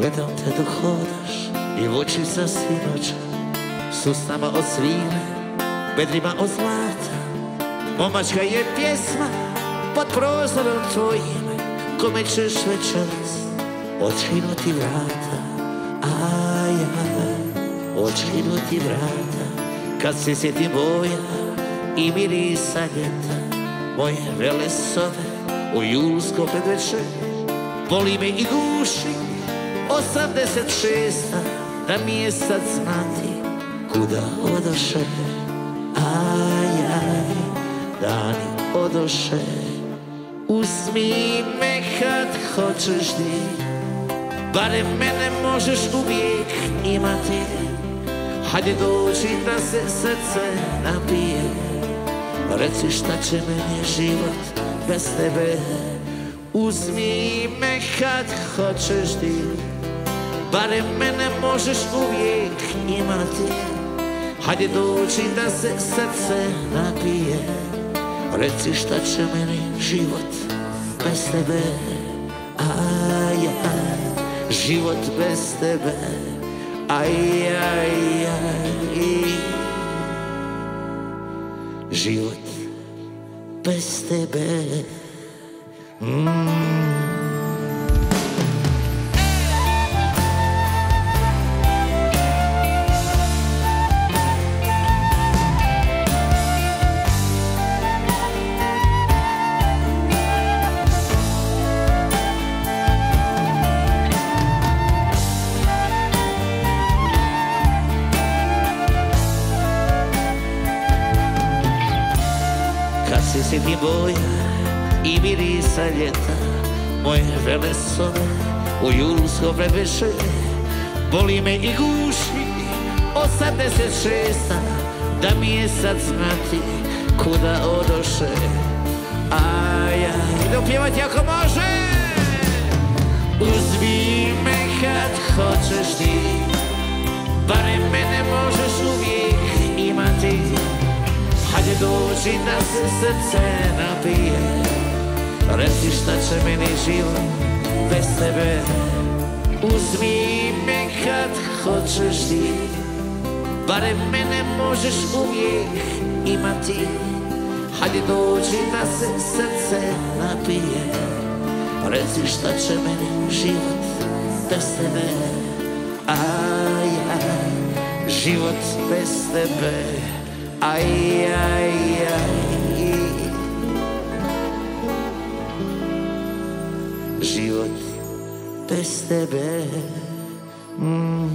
Gledam te dok hodaš vučica sinoća. Su s nama od svile, bedrima od zlata. Momačka je pjesma pod prozorom tvojim Kome ćeš večeras otkinuti vrata. Aj, aj, otkinuti vrata. Kad se sjetim boja i mirisa ljeta Moje vele sobe u julsko predvečer Voli me i guši osamdeset šesta Da mi je sad znati kuda odoše. Aj, aj, dani odoše. Uzmi me kad hoćeš ti Barem mene možeš uvijek imati. Hajde dođi da se srce napije Reci šta će meni život bez tebe. Uzmi me kad hoćeš ti Barem mene možeš uvijek imati. Hajde dođi da se srce napije. Reci šta će meni život bez tebe. Aj, aj, život bez tebe. Aj, aj, aj. Život bez tebe. Mm. Kad se sjeti boja i mirisa ljeta. Moje vele sobe u julsko predveče Boli me i guši osamdeset šesta Da mi je sad znati kuda odoše. Aj, aj, idem pjevati ako može. Uzmi me kad hoćeš ti Dođi da se srce napije Reci šta će meni život bez tebe. Uzmi me kad hoćeš ti. Barem mene možeš uvijek imati. Hajde dođi da se srce napije Reci šta će meni život bez tebe. Aj, aj, život bez tebe Aj, aj, aj Život bez tebe mm.